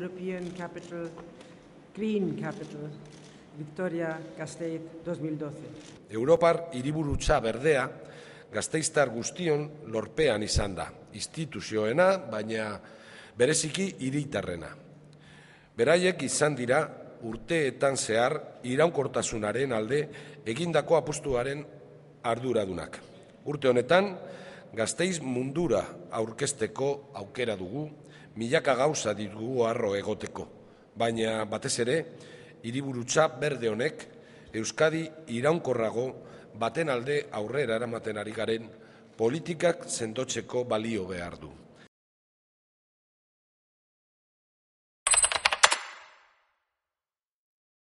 European Capital, Green Capital, Victoria Gasteiz 2012. Europar hiriburutza berdea gazteiztar guztion lorpean izan da, instituzioena, baina bereziki hiritarrena. Beraiek izan dira urteetan zehar iraunkortasunaren alde egindako apustuaren arduradunak. Urte honetan, gazteiz mundura aurkesteko aukera dugu, milaka gauza ditugu arro egoteko. Baina batez ere, hiriburutza berde honek Euskadi iraunkorrago baten alde aurrera eramaten ari garen politikak sendotzeko balio behar du.